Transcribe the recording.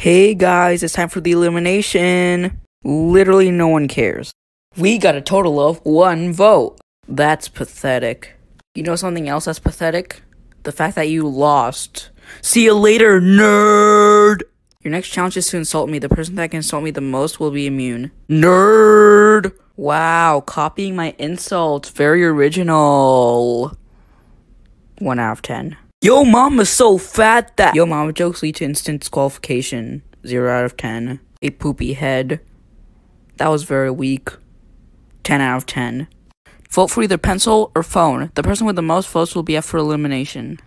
Hey guys, it's time for the elimination. Literally no one cares. We got a total of one vote. That's pathetic. You know something else that's pathetic? The fact that you lost. See you later, nerd! Your next challenge is to insult me. The person that can insult me the most will be immune. Nerd! Wow, copying my insults. Very original. 1 out of 10. Yo, mama's so fat that. Yo, mama jokes lead to instant disqualification. 0 out of 10. A poopy head. That was very weak. 10 out of 10. Vote for either pencil or phone. The person with the most votes will be up for elimination.